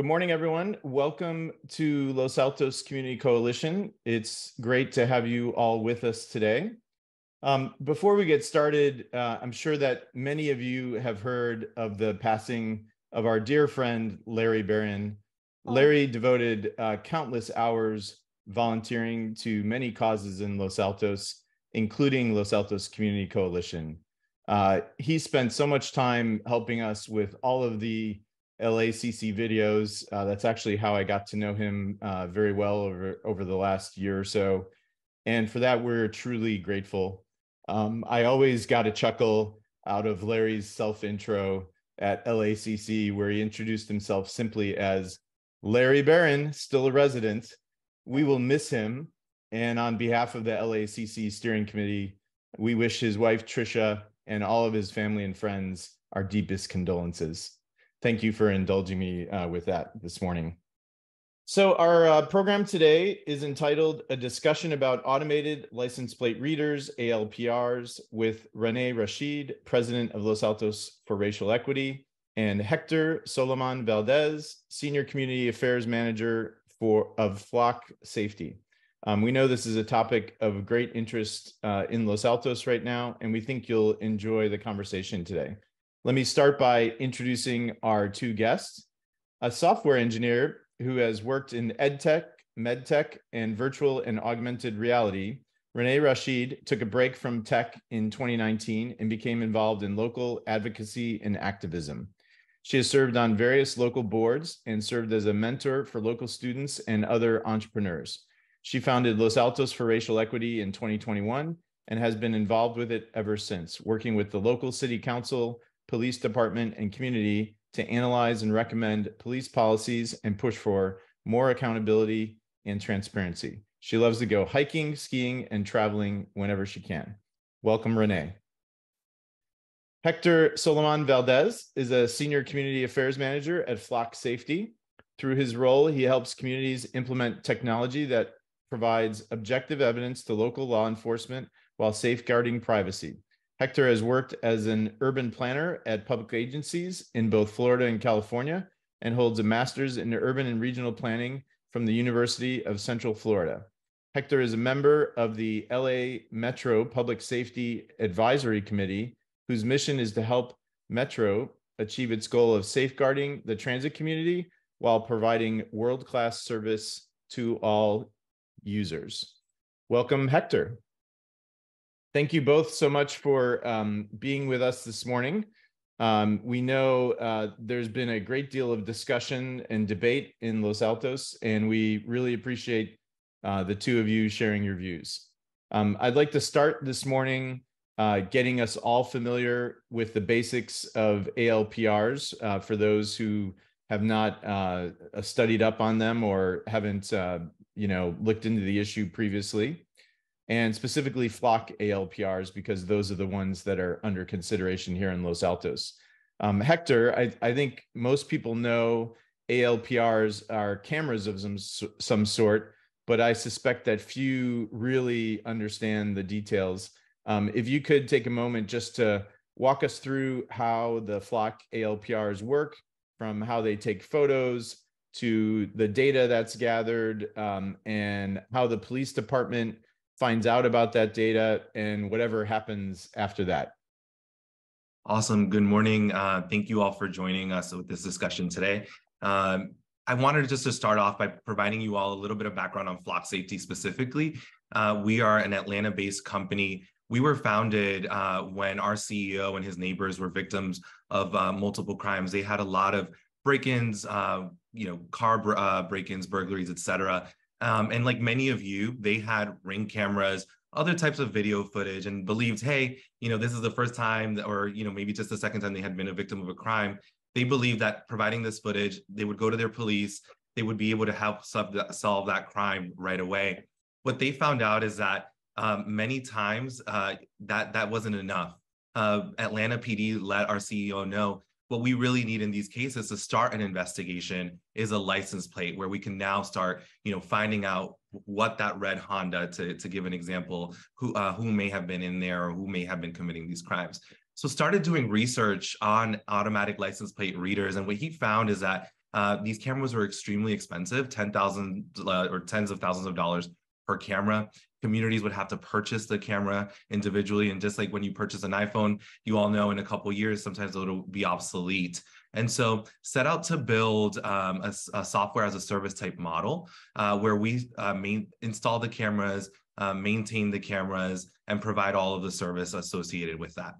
Good morning, everyone. Welcome to Los Altos Community Coalition. It's great to have you all with us today. Um, before we get started, uh, I'm sure that many of you have heard of the passing of our dear friend, Larry Barron. Larry devoted uh, countless hours volunteering to many causes in Los Altos, including Los Altos Community Coalition. Uh, he spent so much time helping us with all of the LACC videos. Uh, that's actually how I got to know him uh, very well over, over the last year or so. And for that, we're truly grateful. Um, I always got a chuckle out of Larry's self intro at LACC, where he introduced himself simply as Larry Barron, still a resident. We will miss him. And on behalf of the LACC steering committee, we wish his wife, Trisha, and all of his family and friends our deepest condolences thank you for indulging me uh, with that this morning. So our uh, program today is entitled A Discussion About Automated License Plate Readers, ALPRs, with Renee Rashid, President of Los Altos for Racial Equity, and Hector Soliman-Valdez, Senior Community Affairs Manager for of Flock Safety. Um, we know this is a topic of great interest uh, in Los Altos right now, and we think you'll enjoy the conversation today. Let me start by introducing our two guests. A software engineer who has worked in edtech, medtech, and virtual and augmented reality, Renee Rashid took a break from tech in 2019 and became involved in local advocacy and activism. She has served on various local boards and served as a mentor for local students and other entrepreneurs. She founded Los Altos for Racial Equity in 2021 and has been involved with it ever since, working with the local city council, police department, and community to analyze and recommend police policies and push for more accountability and transparency. She loves to go hiking, skiing, and traveling whenever she can. Welcome, Renee. Hector Soliman-Valdez is a senior community affairs manager at Flock Safety. Through his role, he helps communities implement technology that provides objective evidence to local law enforcement while safeguarding privacy. Hector has worked as an urban planner at public agencies in both Florida and California and holds a master's in urban and regional planning from the University of Central Florida. Hector is a member of the LA Metro Public Safety Advisory Committee, whose mission is to help Metro achieve its goal of safeguarding the transit community while providing world class service to all users. Welcome, Hector. Thank you both so much for um, being with us this morning. Um, we know uh, there's been a great deal of discussion and debate in Los Altos, and we really appreciate uh, the two of you sharing your views. Um, I'd like to start this morning uh, getting us all familiar with the basics of ALPRs uh, for those who have not uh, studied up on them or haven't, uh, you know, looked into the issue previously and specifically flock ALPRs because those are the ones that are under consideration here in Los Altos. Um, Hector, I, I, think most people know ALPRs are cameras of some, some sort, but I suspect that few really understand the details. Um, if you could take a moment just to walk us through how the flock ALPRs work, from how they take photos to the data that's gathered, um, and how the police department finds out about that data and whatever happens after that. Awesome. Good morning. Uh, thank you all for joining us with this discussion today. Um, I wanted just to start off by providing you all a little bit of background on Flock Safety specifically. Uh, we are an Atlanta-based company. We were founded uh, when our CEO and his neighbors were victims of uh, multiple crimes. They had a lot of break-ins, uh, you know, car uh, break-ins, burglaries, et cetera. Um, and like many of you, they had ring cameras, other types of video footage, and believed, hey, you know, this is the first time, or you know, maybe just the second time they had been a victim of a crime. They believed that providing this footage, they would go to their police, they would be able to help solve that crime right away. What they found out is that um, many times uh, that that wasn't enough. Uh, Atlanta PD let our CEO know what we really need in these cases to start an investigation is a license plate where we can now start you know finding out what that red honda to, to give an example who uh, who may have been in there or who may have been committing these crimes. So started doing research on automatic license plate readers and what he found is that uh, these cameras were extremely expensive, 10,000 uh, or tens of thousands of dollars per camera. Communities would have to purchase the camera individually. And just like when you purchase an iPhone, you all know in a couple years, sometimes it'll be obsolete. And so set out to build um, a, a, software as a service type model uh, where we uh, main, install the cameras, uh, maintain the cameras, and provide all of the service associated with that.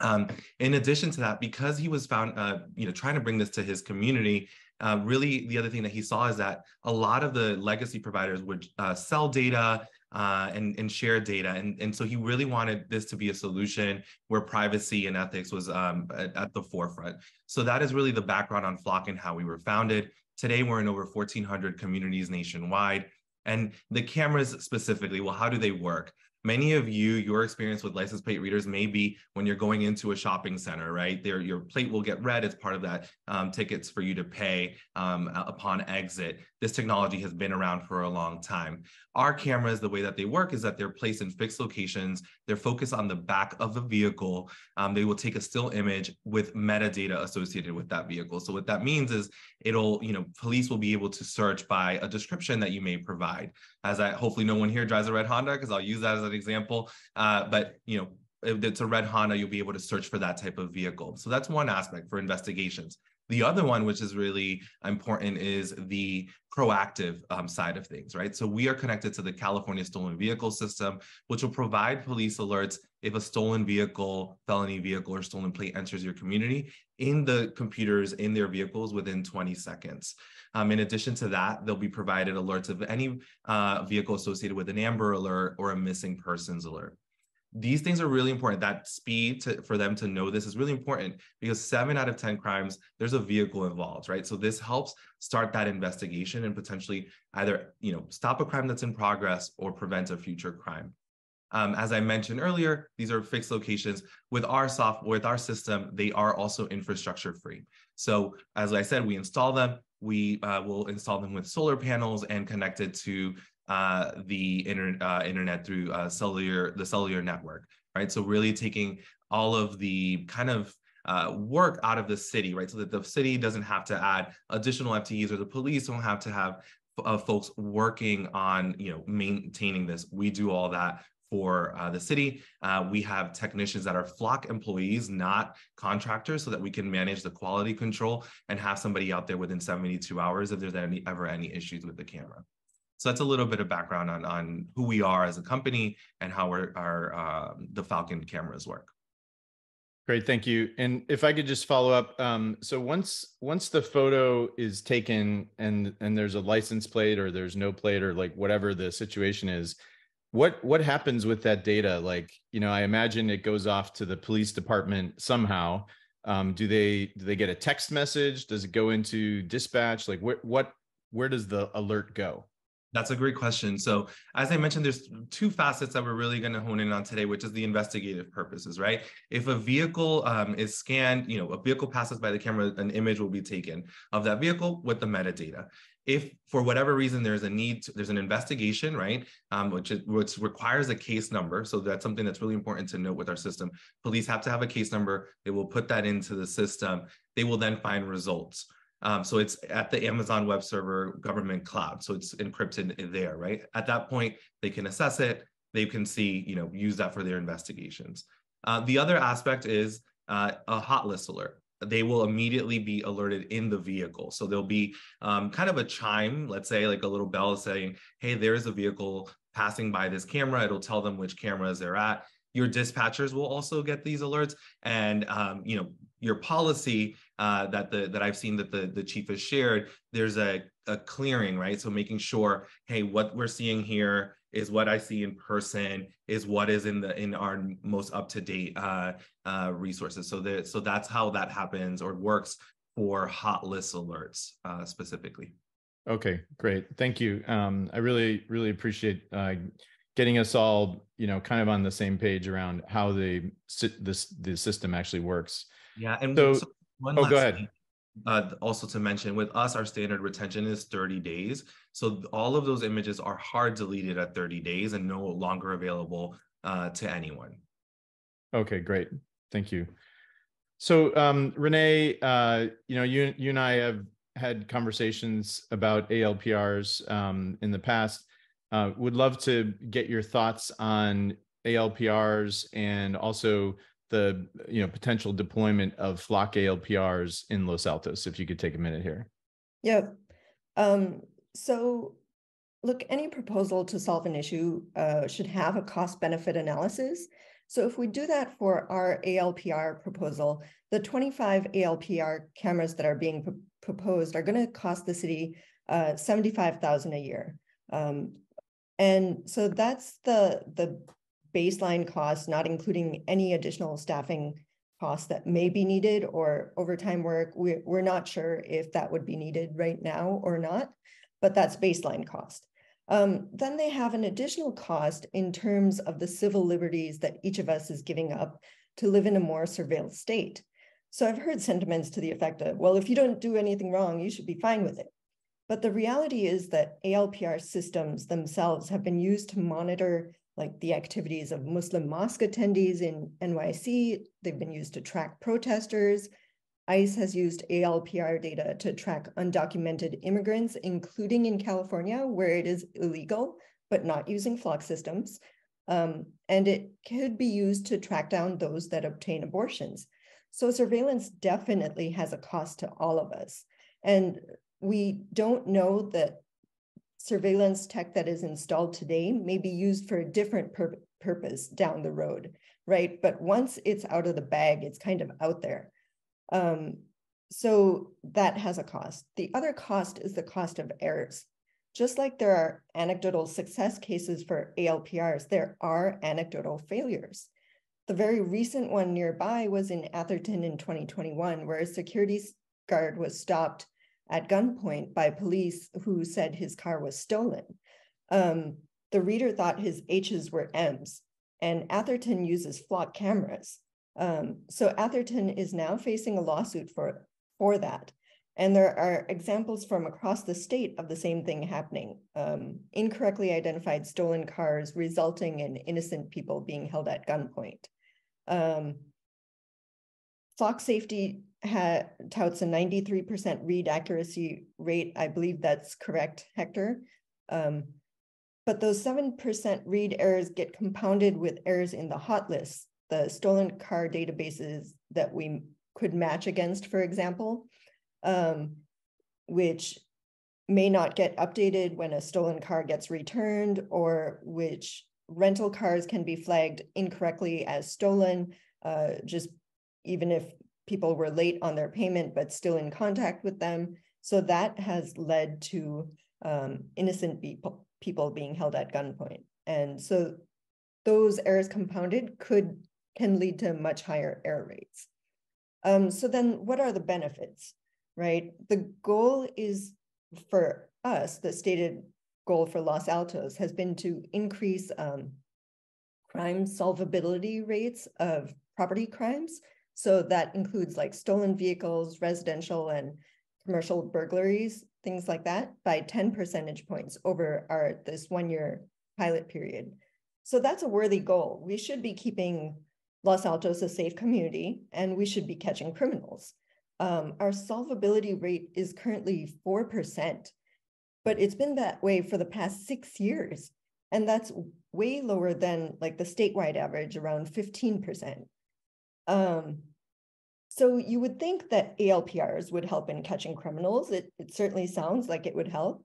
Um, in addition to that, because he was found, uh, you know, trying to bring this to his community, uh, really the other thing that he saw is that a lot of the legacy providers would uh, sell data uh, and, and share data. And, and so he really wanted this to be a solution where privacy and ethics was um, at, at, the forefront. So that is really the background on Flock and how we were founded. Today, we're in over 1,400 communities nationwide. And the cameras specifically, well, how do they work? Many of you, your experience with license plate readers may be when you're going into a shopping center, right? There, your plate will get read as part of that um, tickets for you to pay um, upon exit. This technology has been around for a long time. Our cameras, the way that they work is that they're placed in fixed locations. They're focused on the back of the vehicle. Um, they will take a still image with metadata associated with that vehicle. So what that means is it'll, you know, police will be able to search by a description that you may provide. As I hopefully no one here drives a red Honda because I'll use that as an example. Uh, but you know, if it's a red Honda, you'll be able to search for that type of vehicle. So that's one aspect for investigations. The other one, which is really important, is the proactive um, side of things, right? So we are connected to the California Stolen Vehicle System, which will provide police alerts if a stolen vehicle, felony vehicle, or stolen plate enters your community in the computers in their vehicles within 20 seconds. Um, in addition to that, they'll be provided alerts of any uh, vehicle associated with an Amber Alert or a missing persons alert these things are really important. That speed to, for them to know this is really important because seven out of 10 crimes, there's a vehicle involved, right? So this helps start that investigation and potentially either, you know, stop a crime that's in progress or prevent a future crime. Um, as I mentioned earlier, these are fixed locations. With our software, with our system, they are also infrastructure free. So as I said, we install them. We uh, will install them with solar panels and connected to uh, the inter uh, internet through uh, cellular the cellular network, right? So really taking all of the kind of uh, work out of the city, right? So that the city doesn't have to add additional FTEs or the police don't have to have uh, folks working on, you know, maintaining this. We do all that for uh, the city. Uh, we have technicians that are flock employees, not contractors, so that we can manage the quality control and have somebody out there within 72 hours if there's any ever any issues with the camera. So that's a little bit of background on, on who we are as a company and how our, uh, the Falcon cameras work. Great, thank you. And if I could just follow up, um, so once once the photo is taken and and there's a license plate or there's no plate or like whatever the situation is, what what happens with that data? Like you know, I imagine it goes off to the police department somehow. Um, do they do they get a text message? Does it go into dispatch? Like what what where does the alert go? That's a great question. So, as I mentioned, there's two facets that we're really going to hone in on today, which is the investigative purposes, right? If a vehicle um, is scanned, you know, a vehicle passes by the camera, an image will be taken of that vehicle with the metadata. If for whatever reason there's a need, to, there's an investigation, right, um, which is, which requires a case number. So that's something that's really important to note with our system. Police have to have a case number. They will put that into the system. They will then find results um, so it's at the Amazon Web Server government cloud. So it's encrypted there, right? At that point, they can assess it. They can see, you know, use that for their investigations. Uh, the other aspect is uh, a hot list alert. They will immediately be alerted in the vehicle. So there'll be um, kind of a chime, let's say like a little bell saying, hey, there is a vehicle passing by this camera. It'll tell them which cameras they're at your dispatchers will also get these alerts and um, you know your policy uh, that the that I've seen that the the chief has shared, there's a a clearing, right? So making sure, hey, what we're seeing here is what I see in person, is what is in the in our most up to date uh, uh, resources. So that so that's how that happens or works for hot list alerts uh, specifically. Okay, great, thank you. Um, I really really appreciate uh, getting us all you know kind of on the same page around how the this the system actually works. Yeah, and so, so one oh, go ahead. Thing, uh, also to mention, with us, our standard retention is 30 days. So all of those images are hard deleted at 30 days and no longer available uh, to anyone. Okay, great. Thank you. So um, Renee, uh, you know, you you and I have had conversations about ALPRs um, in the past. Uh, would love to get your thoughts on ALPRs and also the you know potential deployment of flock ALPRs in Los Altos. If you could take a minute here. Yeah. Um, so look, any proposal to solve an issue uh, should have a cost benefit analysis. So if we do that for our ALPR proposal, the 25 ALPR cameras that are being pr proposed are going to cost the city uh, 75,000 a year. Um, and so that's the, the baseline cost, not including any additional staffing costs that may be needed or overtime work. We're, we're not sure if that would be needed right now or not, but that's baseline cost. Um, then they have an additional cost in terms of the civil liberties that each of us is giving up to live in a more surveilled state. So I've heard sentiments to the effect of, well, if you don't do anything wrong, you should be fine with it. But the reality is that ALPR systems themselves have been used to monitor like the activities of Muslim mosque attendees in NYC. They've been used to track protesters, ICE has used ALPR data to track undocumented immigrants, including in California, where it is illegal, but not using flock systems. Um, and it could be used to track down those that obtain abortions. So surveillance definitely has a cost to all of us. And we don't know that surveillance tech that is installed today may be used for a different pur purpose down the road, right? But once it's out of the bag, it's kind of out there. Um, so that has a cost. The other cost is the cost of errors. Just like there are anecdotal success cases for ALPRs, there are anecdotal failures. The very recent one nearby was in Atherton in 2021, where a security guard was stopped at gunpoint by police who said his car was stolen. Um, the reader thought his H's were M's, and Atherton uses flock cameras. Um, so Atherton is now facing a lawsuit for, for that. And there are examples from across the state of the same thing happening. Um, incorrectly identified stolen cars resulting in innocent people being held at gunpoint. Um, Flock Safety touts a 93% read accuracy rate. I believe that's correct, Hector. Um, but those 7% read errors get compounded with errors in the hot list the stolen car databases that we could match against, for example, um, which may not get updated when a stolen car gets returned or which rental cars can be flagged incorrectly as stolen, uh, just even if people were late on their payment but still in contact with them. So that has led to um, innocent people, people being held at gunpoint. And so those errors compounded could can lead to much higher error rates. Um, so then what are the benefits, right? The goal is for us, the stated goal for Los Altos has been to increase um, crime solvability rates of property crimes. So that includes like stolen vehicles, residential and commercial burglaries, things like that by 10 percentage points over our this one year pilot period. So that's a worthy goal. We should be keeping Los Altos a safe community and we should be catching criminals. Um, our solvability rate is currently 4%, but it's been that way for the past six years. And that's way lower than like the statewide average around 15%. Um, so you would think that ALPRs would help in catching criminals. It, it certainly sounds like it would help,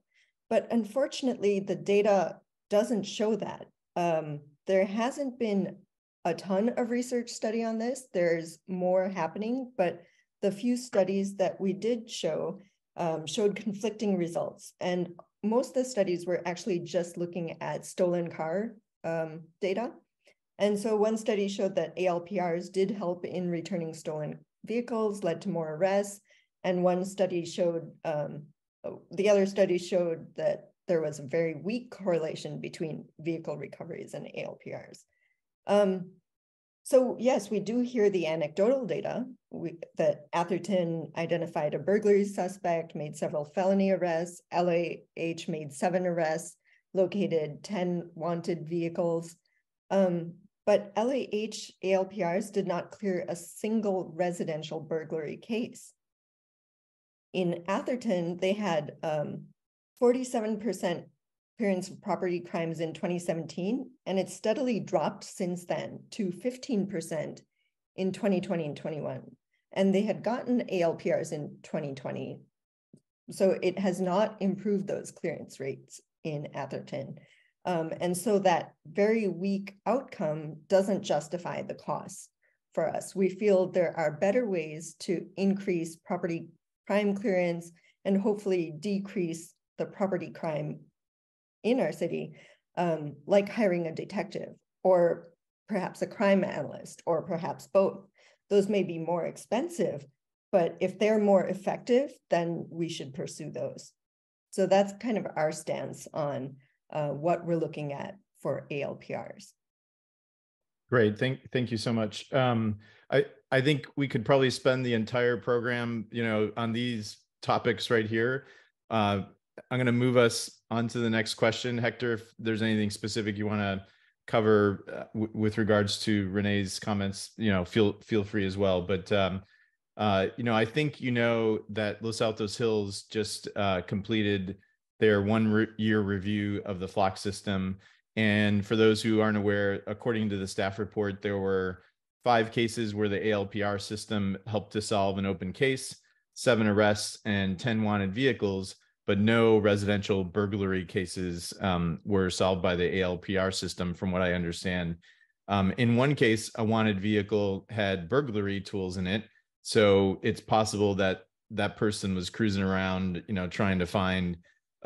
but unfortunately the data doesn't show that. Um, there hasn't been a ton of research study on this. There's more happening, but the few studies that we did show um, showed conflicting results. And most of the studies were actually just looking at stolen car um, data. And so one study showed that ALPRs did help in returning stolen vehicles, led to more arrests. And one study showed, um, the other study showed that there was a very weak correlation between vehicle recoveries and ALPRs. Um, so yes, we do hear the anecdotal data we, that Atherton identified a burglary suspect, made several felony arrests, LAH made seven arrests, located 10 wanted vehicles. Um, but LAH ALPRs did not clear a single residential burglary case. in Atherton, they had um, 47% clearance of property crimes in 2017, and it's steadily dropped since then to 15% in 2020 and 21. And they had gotten ALPRs in 2020. So it has not improved those clearance rates in Atherton. Um, and so that very weak outcome doesn't justify the cost for us. We feel there are better ways to increase property crime clearance and hopefully decrease the property crime in our city, um, like hiring a detective or perhaps a crime analyst or perhaps both. Those may be more expensive, but if they're more effective, then we should pursue those. So that's kind of our stance on uh, what we're looking at for ALPRs. Great, thank thank you so much. Um, I I think we could probably spend the entire program, you know, on these topics right here. Uh, I'm going to move us on to the next question, Hector. If there's anything specific you want to cover uh, with regards to Renee's comments, you know, feel feel free as well. But um, uh, you know, I think you know that Los Altos Hills just uh, completed their one re year review of the flock system. And for those who aren't aware, according to the staff report, there were five cases where the ALPR system helped to solve an open case, seven arrests, and 10 wanted vehicles, but no residential burglary cases um, were solved by the ALPR system, from what I understand. Um, in one case, a wanted vehicle had burglary tools in it. So it's possible that that person was cruising around, you know, trying to find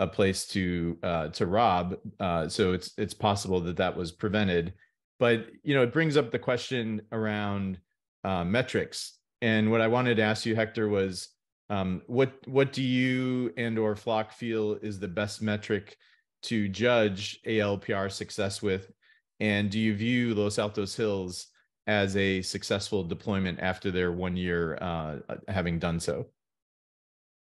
a place to uh, to rob. Uh, so it's it's possible that that was prevented. But you know, it brings up the question around uh, metrics. And what I wanted to ask you, Hector, was um, what what do you and or Flock feel is the best metric to judge ALPR success with? And do you view Los Altos Hills as a successful deployment after their one year uh, having done so?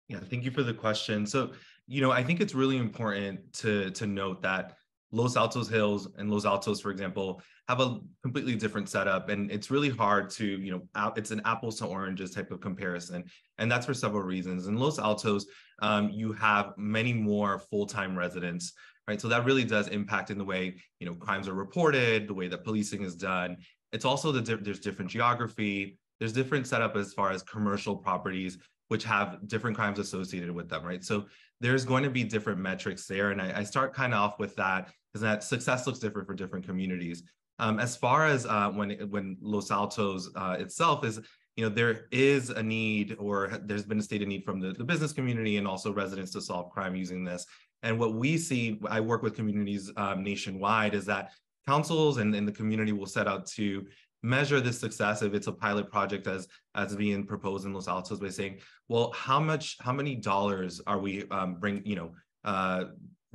Yeah, thank you for the question. So you know, I think it's really important to to note that Los Altos Hills and Los Altos, for example, have a completely different setup, and it's really hard to, you know, it's an apples to oranges type of comparison, and that's for several reasons. In Los Altos, um, you have many more full-time residents, right? So that really does impact in the way you know crimes are reported, the way that policing is done. It's also that there's different geography, there's different setup as far as commercial properties which have different crimes associated with them, right? So there's going to be different metrics there. And I, I start kind of off with that is that success looks different for different communities. Um, as far as uh, when when Los Altos uh, itself is, you know, there is a need or there's been a stated need from the, the business community and also residents to solve crime using this. And what we see, I work with communities um, nationwide, is that councils and, and the community will set out to measure the success if it's a pilot project as as being proposed in Los Altos by saying, well, how much, how many dollars are we um, bring, you know, uh,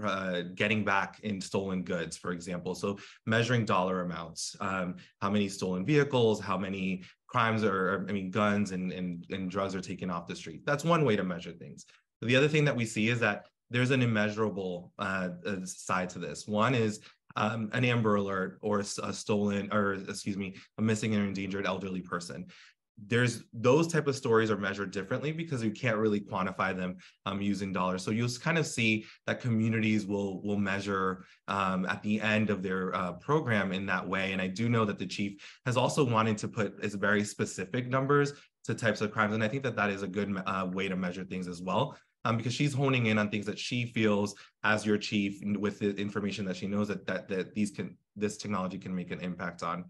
uh, getting back in stolen goods, for example. So measuring dollar amounts, um, how many stolen vehicles, how many crimes are, I mean, guns and, and, and drugs are taken off the street. That's one way to measure things. The other thing that we see is that there's an immeasurable uh, uh side to this. One is um, an Amber Alert or a stolen or excuse me, a missing or endangered elderly person. There's those type of stories are measured differently because you can't really quantify them um, using dollars. So you'll kind of see that communities will will measure um, at the end of their uh, program in that way. And I do know that the chief has also wanted to put as very specific numbers to types of crimes. And I think that that is a good uh, way to measure things as well um, because she's honing in on things that she feels as your chief with the information that she knows that that that these can this technology can make an impact on.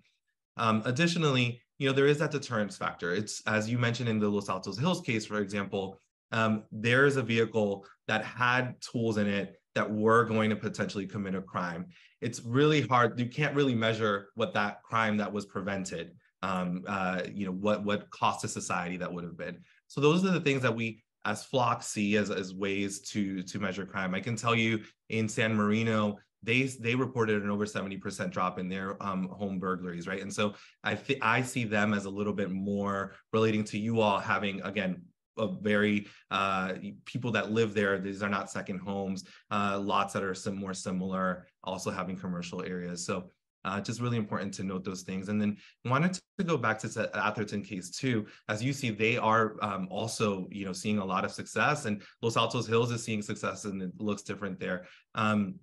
Um, additionally, you know there is that deterrence factor. It's as you mentioned in the Los Altos Hills case, for example, um, there is a vehicle that had tools in it that were going to potentially commit a crime. It's really hard. You can't really measure what that crime that was prevented. Um, uh, you know what what cost to society that would have been. So those are the things that we as see as, as ways to, to measure crime. I can tell you in San Marino, they they reported an over 70% drop in their um, home burglaries, right? And so I th- I see them as a little bit more relating to you all having again a very uh, people that live there. These are not second homes. Uh, lots that are some more similar, also having commercial areas. So Uh, just really important to note those things. And then wanted to go back to the Atherton case too. As you see, they are um, also, you know, seeing a lot of success and Los Altos Hills is seeing success and it looks different there. Um,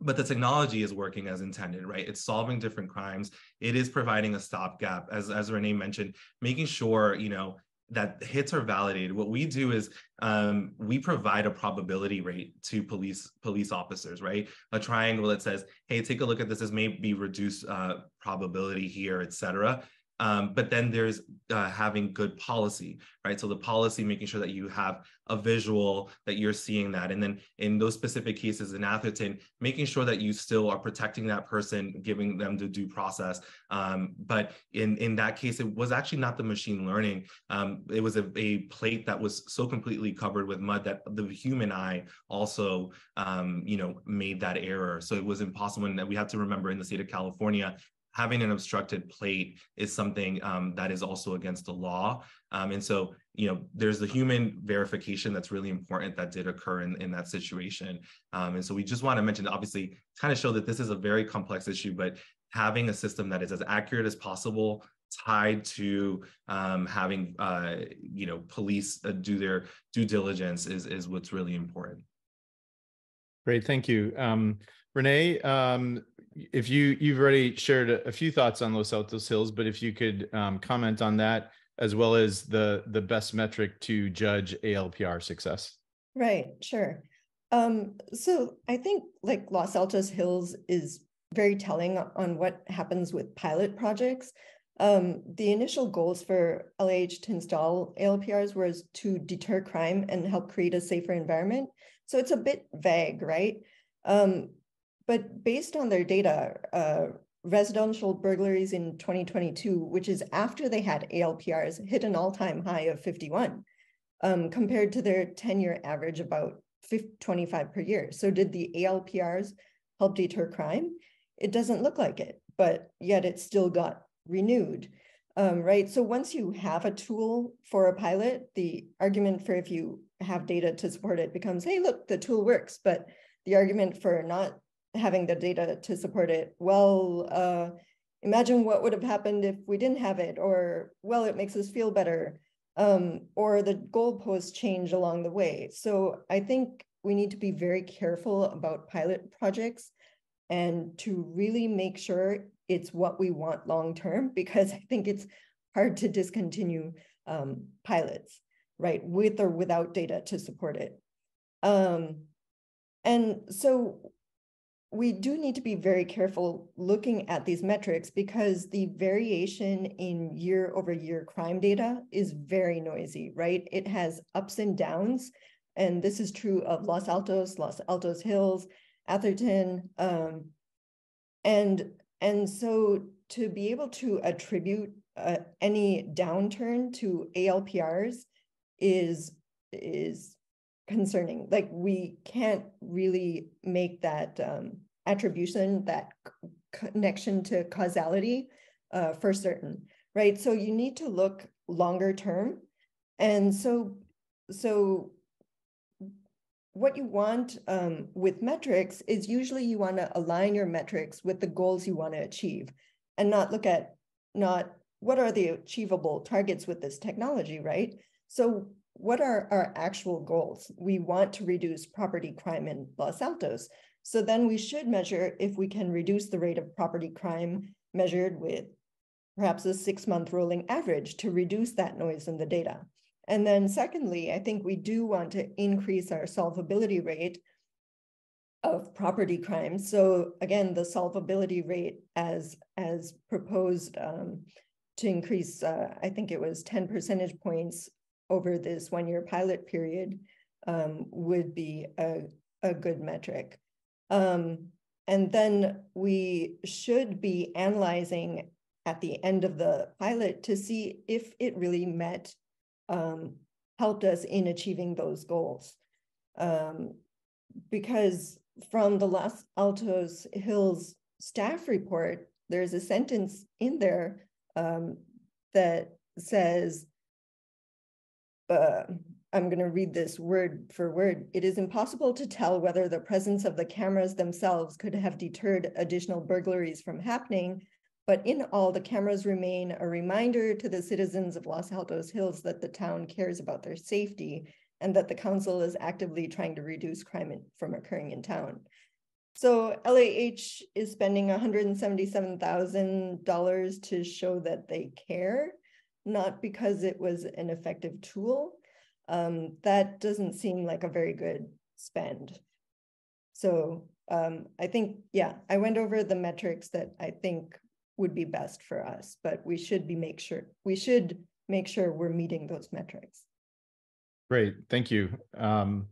but the technology is working as intended, right? It's solving different crimes. It is providing a stopgap, as as Renee mentioned, making sure you know that hits are validated. What we do is um, we provide a probability rate to police police officers, right? A triangle that says, "Hey, take a look at this. This may be reduced uh, probability here, et cetera." Um, but then there's uh, having good policy, right? So the policy, making sure that you have a visual that you're seeing that. And then in those specific cases in Atherton, making sure that you still are protecting that person, giving them the due process. Um, but in, in that case, it was actually not the machine learning. Um, it was a, a, plate that was so completely covered with mud that the human eye also, um, you know, made that error. So it was impossible. And we have to remember in the state of California, having an obstructed plate is something um, that is also against the law. Um, and so, you know, there's the human verification that's really important that did occur in, in that situation. Um, and so we just want to mention, obviously, kind of show that this is a very complex issue, but having a system that is as accurate as possible tied to um, having, uh, you know, police uh, do their due diligence is, is what's really important. Great, thank you. Um, Renee, um, if you you've already shared a, few thoughts on Los Altos Hills, but if you could um, comment on that as well as the the best metric to judge ALPR success. Right, sure. Um, so I think like Los Altos Hills is very telling on what happens with pilot projects. Um, the initial goals for LAH to install ALPRs was to deter crime and help create a safer environment. So it's a bit vague, right? Um, but based on their data, uh, residential burglaries in 2022, which is after they had ALPRs, hit an all-time high of 51, um, compared to their 10-year average about 50, 25 per year. So did the ALPRs help deter crime? It doesn't look like it, but yet it still got renewed. Um, right. So once you have a tool for a pilot, the argument for if you have data to support it becomes, hey, look, the tool works. But the argument for not having the data to support it. Well, uh, imagine what would have happened if we didn't have it, or well, it makes us feel better, um, or the goalposts change along the way. So I think we need to be very careful about pilot projects and to really make sure it's what we want long term, because I think it's hard to discontinue um, pilots, right, with or without data to support it. Um, and so we do need to be very careful looking at these metrics because the variation in year over year crime data is very noisy, right? It has ups and downs. And this is true of Los Altos, Los Altos Hills, Atherton. Um, and, and so to be able to attribute uh, any downturn to ALPRs is, is concerning. Like we can't really make that um, attribution, that connection to causality uh, for certain, right? So you need to look longer term. And so, so what you want um, with metrics is usually you want to align your metrics with the goals you want to achieve and not look at not what are the achievable targets with this technology, right? So what are our actual goals? We want to reduce property crime in Los Altos. So then we should measure if we can reduce the rate of property crime measured with perhaps a six month rolling average to reduce that noise in the data. And then secondly, I think we do want to increase our solvability rate of property crime. So again, the solvability rate as, as proposed um, to increase, uh, I think it was 10 percentage points over this one year pilot period um, would be a, a good metric. Um, and then we should be analyzing at the end of the pilot to see if it really met, um, helped us in achieving those goals. Um, because from the Los Altos Hills staff report, there's a sentence in there um, that says uh, I'm going to read this word for word. It is impossible to tell whether the presence of the cameras themselves could have deterred additional burglaries from happening, but in all, the cameras remain a reminder to the citizens of Los Altos Hills that the town cares about their safety and that the council is actively trying to reduce crime from occurring in town. So LAH is spending $177,000 to show that they care, not because it was an effective tool. Um, that doesn't seem like a very good spend. So um, I think, yeah, I went over the metrics that I think would be best for us, but we should be make sure we should make sure we're meeting those metrics. Great, thank you. Um,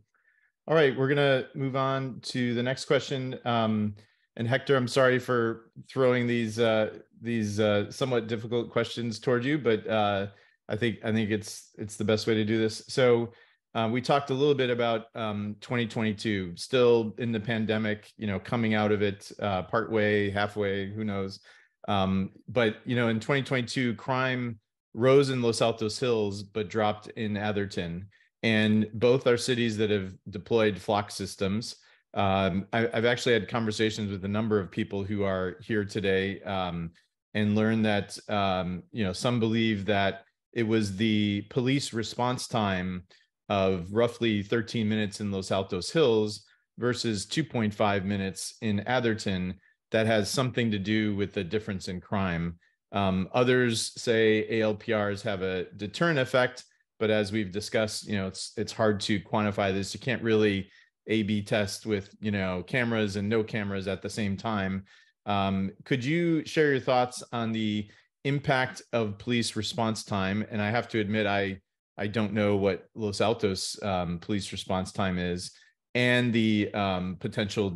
all right, we're gonna move on to the next question. Um, and Hector, I'm sorry for throwing these uh, these uh, somewhat difficult questions toward you, but uh, I think I think it's it's the best way to do this. So uh, we talked a little bit about um, 2022, still in the pandemic, you know, coming out of it, uh, partway, halfway, who knows. Um, but you know, in 2022, crime rose in Los Altos Hills, but dropped in Atherton. And both are cities that have deployed flock systems. Um, I, have actually had conversations with a number of people who are here today um, and learned that um, you know some believe that it was the police response time of roughly 13 minutes in Los Altos Hills versus 2.5 minutes in Atherton that has something to do with the difference in crime. Um, others say ALPRs have a deterrent effect, but as we've discussed, you know, it's it's hard to quantify this. You can't really A/B test with you know cameras and no cameras at the same time. Um, could you share your thoughts on the impact of police response time? And I have to admit, I I don't know what Los Altos um, police response time is and the um, potential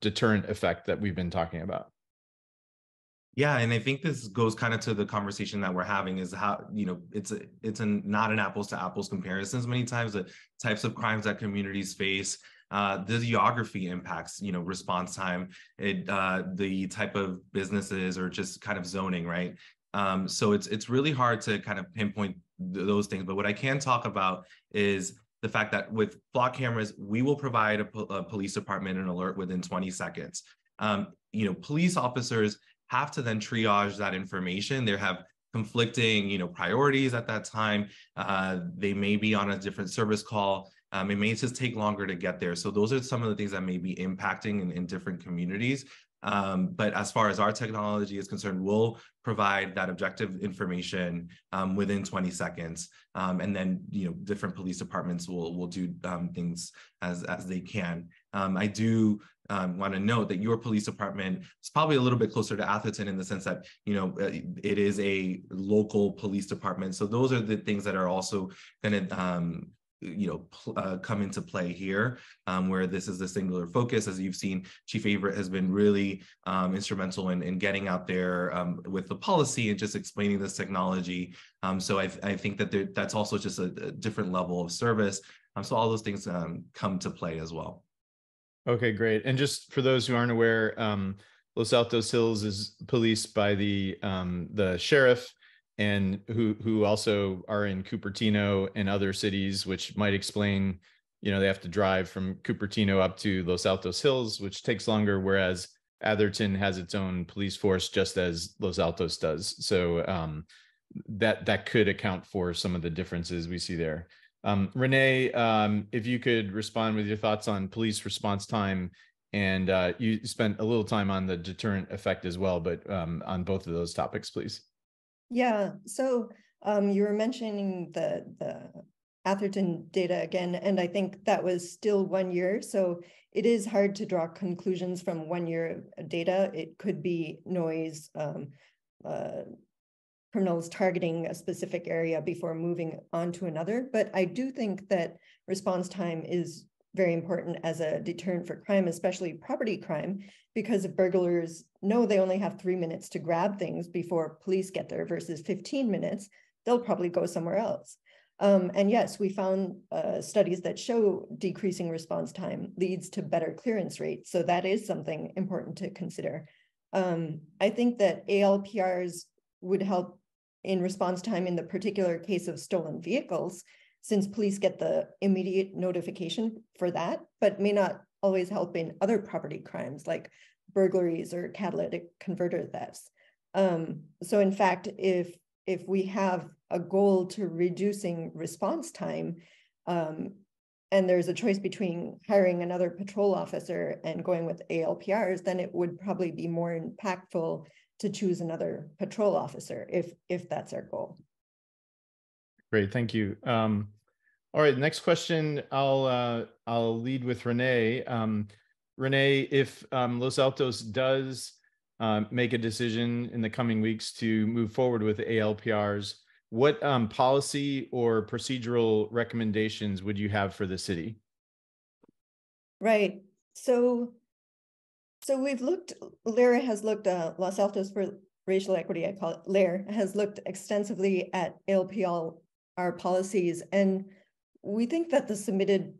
deterrent effect that we've been talking about. Yeah, and I think this goes kind of to the conversation that we're having is how you know it's a it's a not an apples to apples comparisons many times the types of crimes that communities face. Uh, the geography impacts, you know, response time, it, uh, the type of businesses or just kind of zoning, right? Um, so it's it's really hard to kind of pinpoint th- those things. But what I can talk about is the fact that with flock cameras, we will provide a, po- a police department an alert within 20 seconds. Um, you know, police officers have to then triage that information. They have conflicting, you know, priorities at that time. Uh, they may be on a different service call. Um, it may just take longer to get there. So those are some of the things that may be impacting in, in different communities. Um, but as far as our technology is concerned, we'll provide that objective information um, within 20 seconds. Um, and then, you know, different police departments will, will do um, things as, as they can. Um, I do um, want to note that your police department is probably a little bit closer to Atherton in the sense that, you know, uh, it is a local police department. So those are the things that are also going to you know uh, come into play here um, where this is the singular focus. As you've seen chief Averett has been really um, instrumental in, in getting out there um, with the policy and just explaining this technology. Um, so I, I think that there, that's also just a, a, different level of service. Um, so all those things um, come to play as well. Okay great. And just for those who aren't aware Los Altos Hills is policed by the the sheriff and who who also are in Cupertino and other cities, which might explain, you know, they have to drive from Cupertino up to Los Altos Hills, which takes longer, whereas Atherton has its own police force, just as Los Altos does. So um, that that could account for some of the differences we see there. Um, Renee, um, if you could respond with your thoughts on police response time, and uh, you spent a little time on the deterrent effect as well, but um, on both of those topics, please. Yeah, so um, you were mentioning the the Atherton data again, and I think that was still one year. So it is hard to draw conclusions from one year data. It could be noise, um, uh, criminals targeting a specific area before moving on to another. But I do think that response time is very important as a deterrent for crime, especially property crime, because if burglars know they only have three minutes to grab things before police get there versus 15 minutes, they'll probably go somewhere else. Um, and yes, we found uh, studies that show decreasing response time leads to better clearance rates. So that is something important to consider. Um, I think that ALPRs would help in response time in the particular case of stolen vehicles since police get the immediate notification for that, but may not always helping other property crimes like burglaries or catalytic converter thefts. Um, so in fact, if if we have a goal to reducing response time, um, and there's a choice between hiring another patrol officer and going with ALPRs, then it would probably be more impactful to choose another patrol officer if if that's our goal. Great, thank you. Um, all right, next question. I'll uh, I'll lead with Renee. Um, Renee, if um, Los Altos does uh, make a decision in the coming weeks to move forward with ALPRs, what um, policy or procedural recommendations would you have for the city? Right. So, so we've looked. LAIR has looked. Uh, Los Altos for Racial Equity, I call it LAIR, has looked extensively at ALPR our policies, and we think that the submitted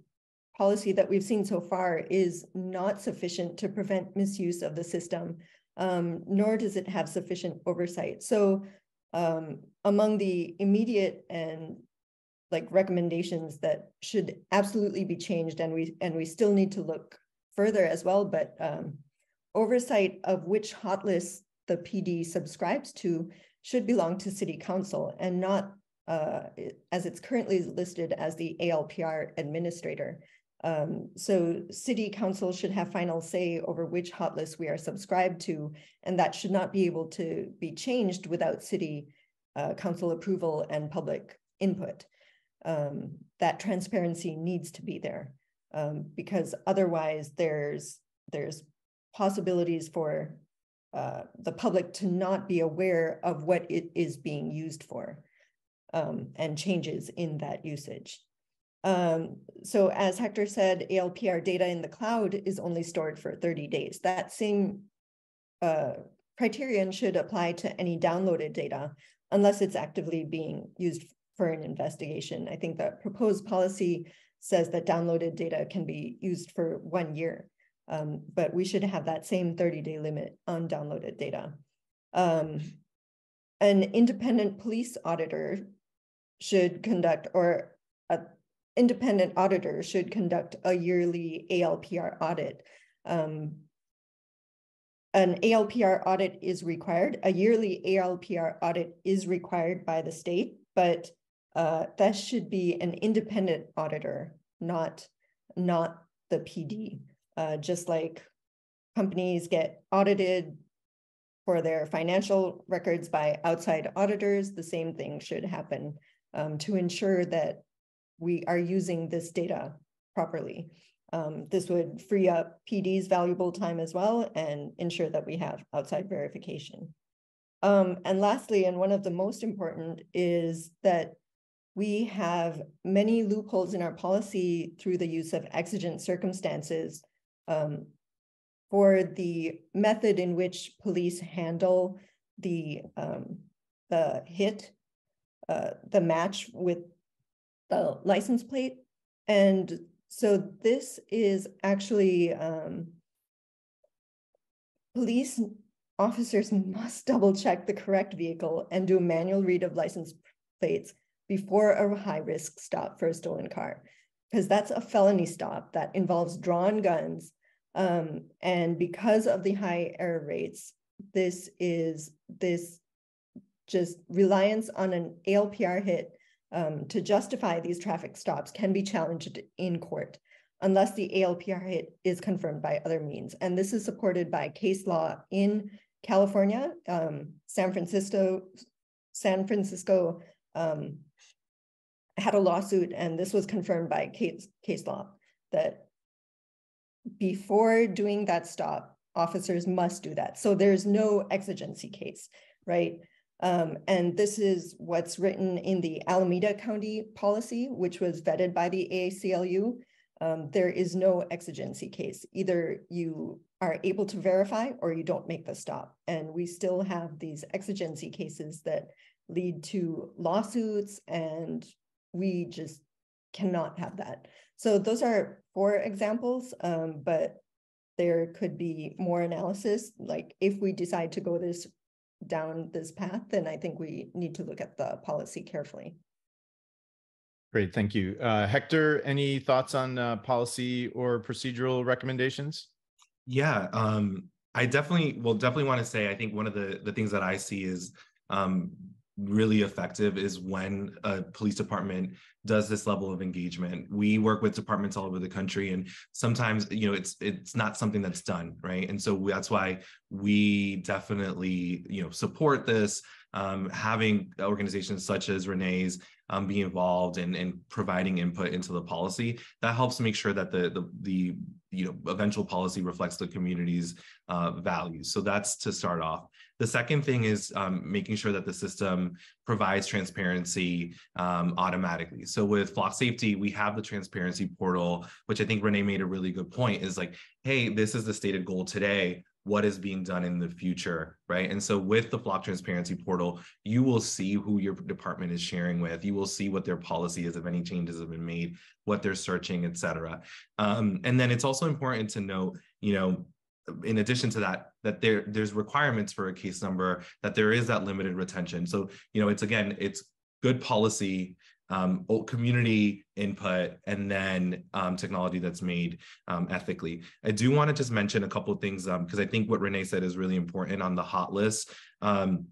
policy that we've seen so far is not sufficient to prevent misuse of the system, um, nor does it have sufficient oversight. So um, among the immediate and like recommendations that should absolutely be changed and we and we still need to look further as well but um, oversight of which hot list the pd subscribes to should belong to city council and not uh, as it's currently listed as the alpr administrator um, so city council should have final say over which hot list we are subscribed to, and that should not be able to be changed without city uh, council approval and public input. Um, that transparency needs to be there um, because otherwise there's there's possibilities for uh, the public to not be aware of what it is being used for um, and changes in that usage. Um, so as Hector said, ALPR data in the cloud is only stored for 30 days. That same uh, criterion should apply to any downloaded data unless it's actively being used for an investigation. I think the proposed policy says that downloaded data can be used for one year, um, but we should have that same 30-day limit on downloaded data. Um, an independent police auditor should conduct, or a independent auditor should conduct a yearly ALPR audit. Um, an ALPR audit is required. A yearly ALPR audit is required by the state, but uh, that should be an independent auditor, not, not the PD. Uh, just like companies get audited for their financial records by outside auditors, the same thing should happen um, to ensure that we are using this data properly. Um, this would free up PD's valuable time as well and ensure that we have outside verification. Um, and lastly, and one of the most important is that we have many loopholes in our policy through the use of exigent circumstances um, for the method in which police handle the um, the hit, uh, the match with the license plate. And so this is actually um, police officers must double check the correct vehicle and do a manual read of license plates before a high risk stop for a stolen car, because that's a felony stop that involves drawn guns. Um, and because of the high error rates, this is this just reliance on an ALPR hit um, to justify these traffic stops can be challenged in court unless the ALPR hit is confirmed by other means. And this is supported by case law in California, um, San Francisco, San Francisco um, had a lawsuit, and this was confirmed by case, case law that before doing that stop, officers must do that. So there's no exigency case, right? Um, and this is what's written in the Alameda County policy, which was vetted by the ACLU. Um, there is no exigency case. Either you are able to verify or you don't make the stop. And we still have these exigency cases that lead to lawsuits and we just cannot have that. So those are four examples, um, but there could be more analysis. Like if we decide to go this down this path, then I think we need to look at the policy carefully. Great, thank you. Uh, Hector, any thoughts on uh, policy or procedural recommendations? Yeah, um, I definitely, will definitely want to say, I think one of the, the things that I see is um, really effective is when a police department does this level of engagement. We work with departments all over the country, and sometimes you know it's it's not something that's done right, and so that's why we definitely you know support this. Um, having organizations such as Renee's um, be involved and, and providing input into the policy that helps make sure that the the, the you know eventual policy reflects the community's uh, values. So that's to start off. The second thing is um, making sure that the system provides transparency um, automatically. So with Flock Safety, we have the transparency portal, which I think Renee made a really good point is like, hey, this is the stated goal today what is being done in the future, right? And so with the Flock Transparency Portal, you will see who your department is sharing with. You will see what their policy is, if any changes have been made, what they're searching, et cetera. Um, and then it's also important to note, you know, in addition to that, that there there's requirements for a case number, that there is that limited retention. So, you know, it's again, it's good policy, um, community input, and then um, technology that's made um, ethically. I do want to just mention a couple of things because um, I think what Renee said is really important on the hot list. Um,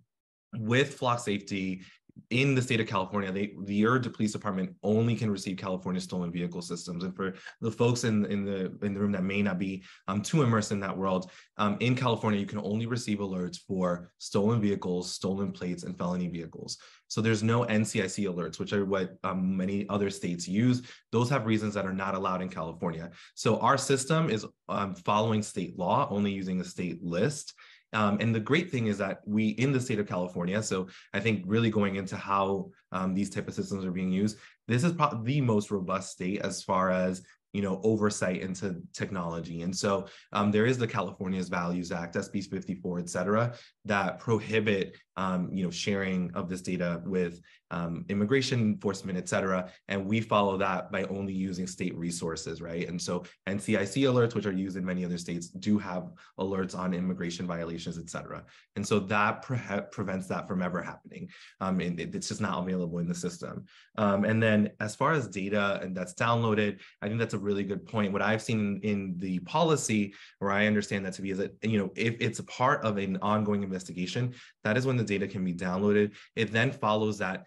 with flock safety, in the state of California, they, the Urge Police Department only can receive California stolen vehicle systems. And for the folks in, in the in the room that may not be um, too immersed in that world, um, in California, you can only receive alerts for stolen vehicles, stolen plates, and felony vehicles. So there's no NCIC alerts, which are what um, many other states use. Those have reasons that are not allowed in California. So our system is um, following state law, only using a state list. Um, and the great thing is that we in the state of California, so I think really going into how um, these type of systems are being used, this is probably the most robust state as far as you know oversight into technology. And so um, there is the california's values act sb 54 et cetera that prohibit um, you know sharing of this data with um, immigration enforcement, et cetera. And we follow that by only using state resources, right? And so NCIC alerts, which are used in many other states, do have alerts on immigration violations, et cetera. And so that pre prevents that from ever happening. Um, and it, it's just not available in the system. Um, and then as far as data and that's downloaded, I think that's a really good point. What I've seen in, in the policy, where I understand that to be is that, you know, if it's a part of an ongoing investigation, that is when the data can be downloaded. It then follows that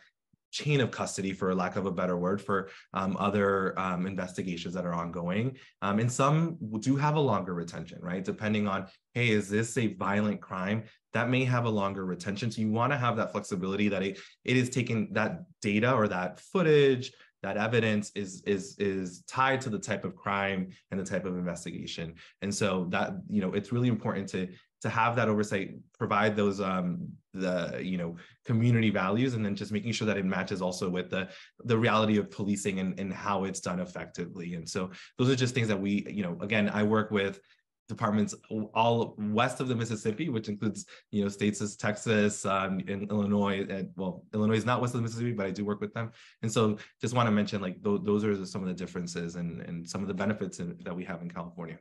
chain of custody, for lack of a better word, for um, other um, investigations that are ongoing. Um, and some do have a longer retention, right? Depending on, hey, is this a violent crime? That may have a longer retention. So you want to have that flexibility that it, it is taking that data or that footage, that evidence is is is tied to the type of crime and the type of investigation and so that you know it's really important to to have that oversight provide those um the you know community values and then just making sure that it matches also with the the reality of policing and, and how it's done effectively and so those are just things that we you know again i work with departments all west of the Mississippi, which includes you know states as Texas um, and Illinois. And well, Illinois is not west of the Mississippi, but I do work with them. And so, just want to mention like th- those are some of the differences and and some of the benefits in, that we have in California.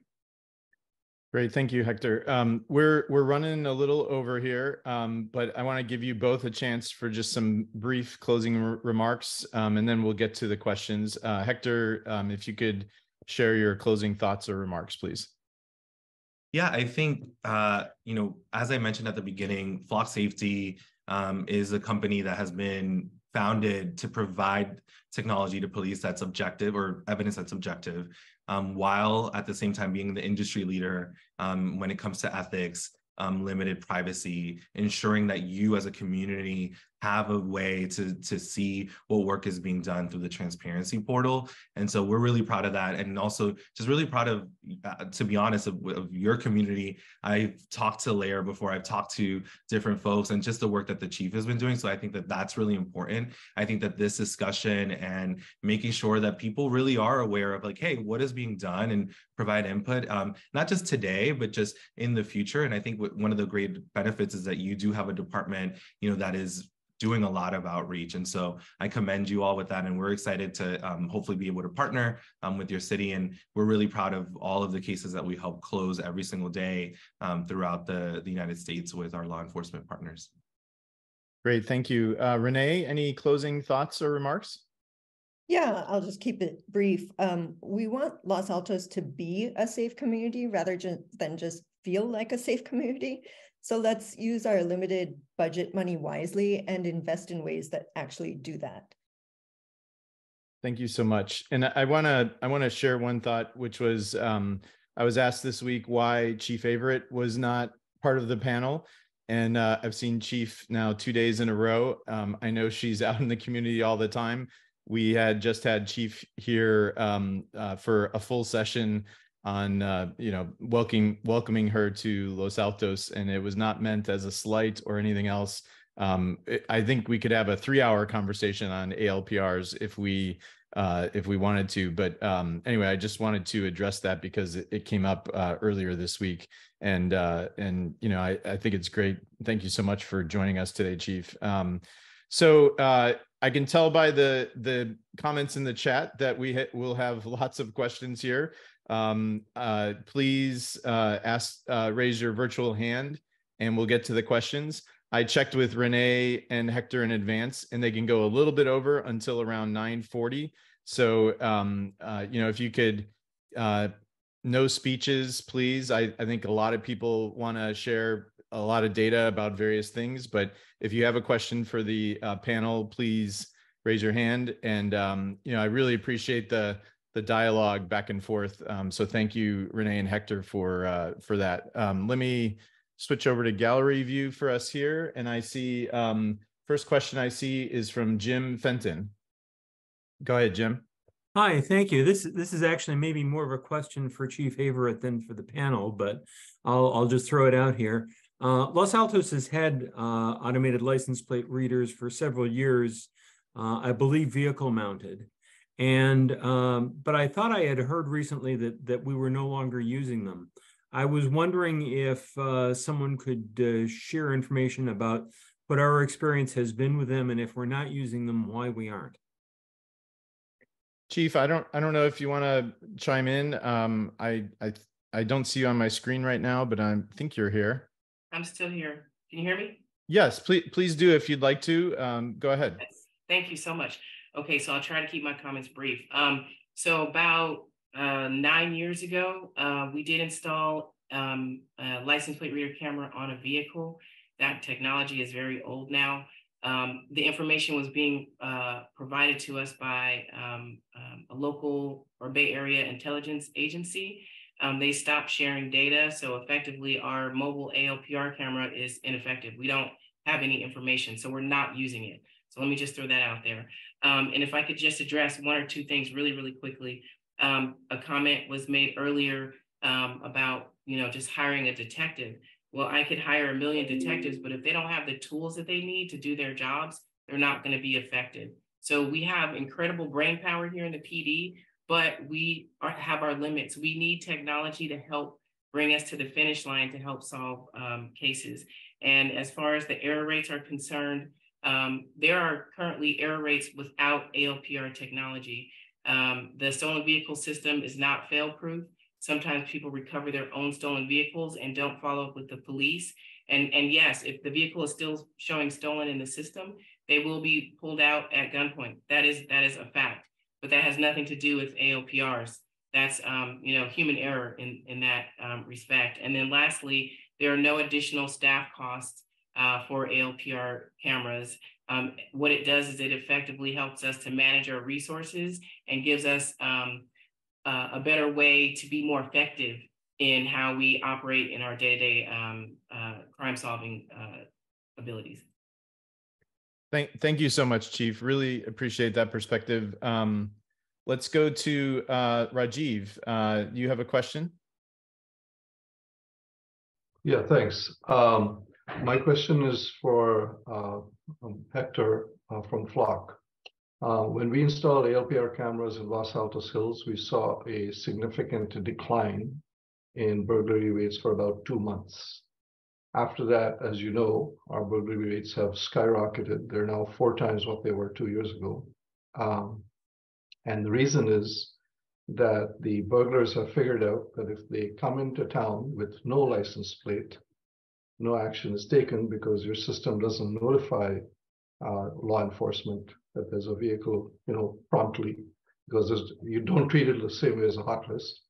Great, thank you, Hector. Um, we're we're running a little over here, um, but I want to give you both a chance for just some brief closing remarks, um, and then we'll get to the questions. Uh, Hector, um, if you could share your closing thoughts or remarks, please. Yeah, I think uh, you know, as I mentioned at the beginning, Flock Safety um, is a company that has been founded to provide technology to police that's objective or evidence that's objective um, while at the same time being the industry leader um, when it comes to ethics, um, limited privacy, ensuring that you as a community have a way to to see what work is being done through the transparency portal. And so we're really proud of that. And also just really proud of uh, to be honest of, of, your community. I've talked to LAIR before. I've talked to different folks and just the work that the chief has been doing. So i think that that's really important. I think that this discussion and making sure that people really are aware of like hey what is being done and provide input um, not just today but just in the future. And i think one of the great benefits is that you do have a department you know that is doing a lot of outreach. And so I commend you all with that. And we're excited to um, hopefully be able to partner um, with your city. And we're really proud of all of the cases that we help close every single day um, throughout the, the United States with our law enforcement partners. Great, thank you. Uh, Renee, any closing thoughts or remarks? Yeah, I'll just keep it brief. Um, we want Los Altos to be a safe community rather ju- than just feel like a safe community. So let's use our limited budget money wisely and invest in ways that actually do that. Thank you so much. And I want to I want to share one thought, which was um, I was asked this week why Chief Averett was not part of the panel, and uh, I've seen Chief now two days in a row. Um, I know she's out in the community all the time. We had just had Chief here um, uh, for a full session on uh, you know welcoming welcoming her to Los Altos, and it was not meant as a slight or anything else. Um, I think we could have a three-hour conversation on ALPRs if we uh, if we wanted to. But um, anyway, I just wanted to address that because it, it came up uh, earlier this week, and uh, and you know I, I think it's great. Thank you so much for joining us today, Chief. Um, so uh, I can tell by the the comments in the chat that we ha- will have lots of questions here. Um, uh, please uh, ask uh, raise your virtual hand, and we'll get to the questions. I checked with Renee and Hector in advance, and they can go a little bit over until around 9:40. So, um, uh, you know, if you could, uh, no speeches, please. I, I think a lot of people want to share a lot of data about various things, but if you have a question for the uh, panel, please raise your hand. And um, you know, I really appreciate the the dialogue back and forth. Um, so, thank you, Renee and Hector, for uh, for that. Um, let me switch over to gallery view for us here. And I see, um, first question I see is from Jim Fenton. Go ahead, Jim. Hi, thank you. This this is actually maybe more of a question for Chief Averett than for the panel, but I'll I'll just throw it out here. Uh, Los Altos has had uh, automated license plate readers for several years, uh, I believe vehicle mounted, and um, but I thought I had heard recently that that we were no longer using them. I was wondering if uh, someone could uh, share information about what our experience has been with them, and if we're not using them, why we aren't. Chief, I don't, I don't know if you want to chime in. Um, I, I, I don't see you on my screen right now, but I think you're here. I'm still here. Can you hear me? Yes, please, please do if you'd like to. Um, go ahead. Yes. Thank you so much. Okay, so I'll try to keep my comments brief. Um, so about uh, nine years ago, uh, we did install um, a license plate reader camera on a vehicle. That technology is very old now. Um, the information was being uh, provided to us by um, um a local or Bay Area intelligence agency. Um, they stopped sharing data, so effectively our mobile ALPR camera is ineffective. We don't have any information, so we're not using it. So let me just throw that out there. Um, and if I could just address one or two things really, really quickly. a comment was made earlier about you know just hiring a detective well, I could hire a million detectives, but if they don't have the tools that they need to do their jobs, they're not going to be effective. So we have incredible brain power here in the PD, but we are, have our limits. We need technology to help bring us to the finish line to help solve um, cases. And as far as the error rates are concerned, um, there are currently error rates without ALPR technology. Um, the stolen vehicle system is not fail proof. Sometimes people recover their own stolen vehicles and don't follow up with the police. And, and yes, if the vehicle is still showing stolen in the system, they will be pulled out at gunpoint. That is that is a fact. But that has nothing to do with ALPRs. That's um, you know human error in in that um, respect. And then lastly, there are no additional staff costs uh, for ALPR cameras. Um, what it does is it effectively helps us to manage our resources and gives us um, uh, a better way to be more effective in how we operate in our day-to-day um, uh, crime solving uh, abilities. Thank, thank you so much, Chief. Really appreciate that perspective. Um, let's go to uh, Rajiv. Uh, you have a question? Yeah, thanks. Um, my question is for uh, um, Hector uh, from Flock. Uh, when we installed ALPR cameras in Los Altos Hills, we saw a significant decline in burglary rates for about two months. After that, as you know, our burglary rates have skyrocketed. They're now four times what they were two years ago. Um, and the reason is that the burglars have figured out that if they come into town with no license plate, no action is taken because your system doesn't notify uh, law enforcement that there's a vehicle, you know, promptly because you don't treat it the same way as a hot list.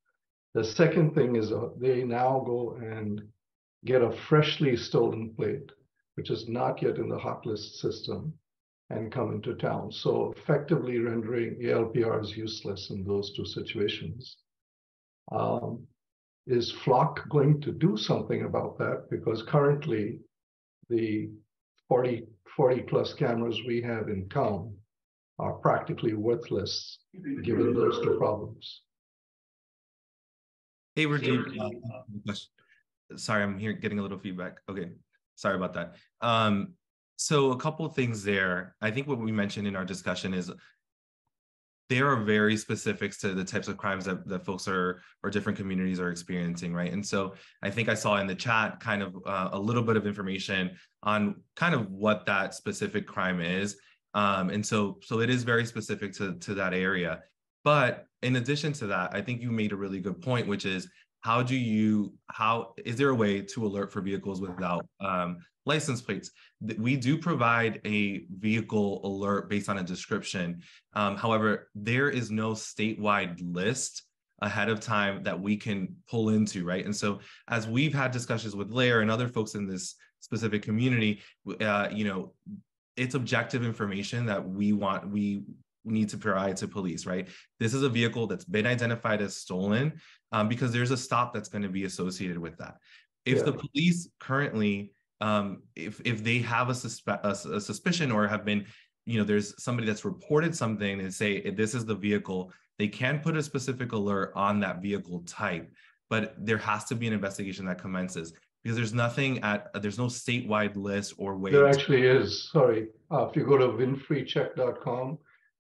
The second thing is uh, they now go and get a freshly stolen plate, which is not yet in the hot list system, and come into town. So effectively rendering ALPRs useless in those two situations. Um, is Flock going to do something about that? Because currently the 40, 40 plus cameras we have in town are practically worthless given those two problems. Hey, Rajiv. Uh, sorry, I'm here getting a little feedback. Okay, sorry about that. Um, so a couple things there. I think what we mentioned in our discussion is there are very specifics to the types of crimes that, that folks are or different communities are experiencing right? And so i think i saw in the chat kind of uh, a little bit of information on kind of what that specific crime is. Um, and so so it is very specific to to that area. But in addition to that i think you made a really good point which is how do you how is there a way to alert for vehicles without um, license plates we do provide a vehicle alert based on a description um, however there is no statewide list ahead of time that we can pull into right and so as we've had discussions with lair and other folks in this specific community uh, you know it's objective information that we want we need to provide to police, right? This is a vehicle that's been identified as stolen um, because there's a stop that's going to be associated with that. If yeah. the police currently, um, if if they have a, suspe- a, a, suspicion or have been, you know, there's somebody that's reported something and say this is the vehicle, they can put a specific alert on that vehicle type, but there has to be an investigation that commences because there's nothing at there's no statewide list or way. There actually is. Sorry, uh, if you go to winfreycheck.com,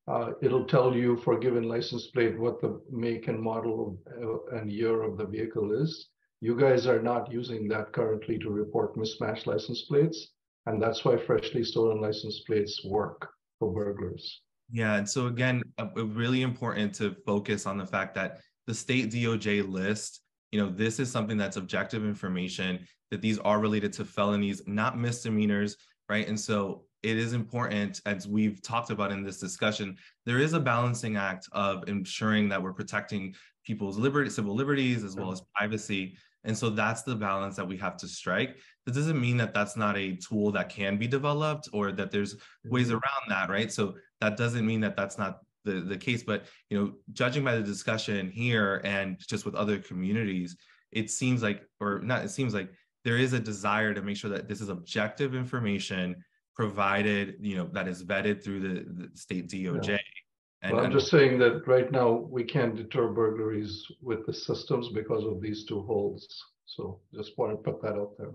uh, it'll tell you for a given license plate what the make and model uh, and year of the vehicle is. You guys are not using that currently to report mismatched license plates, and that's why freshly stolen license plates work for burglars. Yeah, and so again, uh, really important to focus on the fact that the state DOJ list you know, this is something that's objective information, that these are related to felonies, not misdemeanors, right? And so it is important, as we've talked about in this discussion, there is a balancing act of ensuring that we're protecting people's liberty, civil liberties, as well as privacy. And so that's the balance that we have to strike. That doesn't mean that that's not a tool that can be developed or that there's ways mm-hmm. around that, right? So that doesn't mean that that's not the, the case. But you know, judging by the discussion here and just with other communities, it seems like, or not, it seems like there is a desire to make sure that this is objective information provided, you know, that is vetted through the, the state DOJ. Yeah. And, well, I'm just saying that right now we can't deter burglaries with the systems because of these two holes. So just want to put that out there.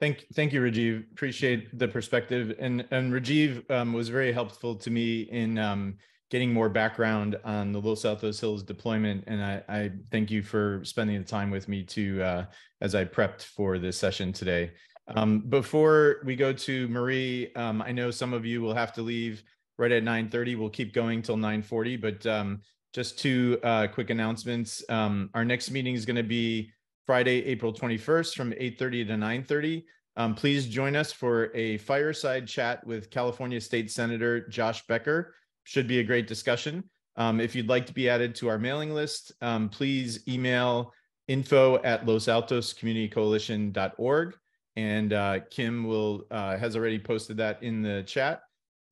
Thank, thank you, Rajiv. Appreciate the perspective. And and Rajiv um, was very helpful to me in um, getting more background on the Los Altos Hills deployment. And I, I thank you for spending the time with me too, uh, as I prepped for this session today. Um, before we go to Marie, um, I know some of you will have to leave right at 9.30. We'll keep going till 9.40, but um, just two uh, quick announcements. Um, our next meeting is going to be Friday, April 21st from 8.30 to 9.30. Um, please join us for a fireside chat with California State Senator Josh Becker should be a great discussion. Um, if you'd like to be added to our mailing list, um, please email info at losaltoscommunitycoalition.org. And uh, Kim will uh, has already posted that in the chat.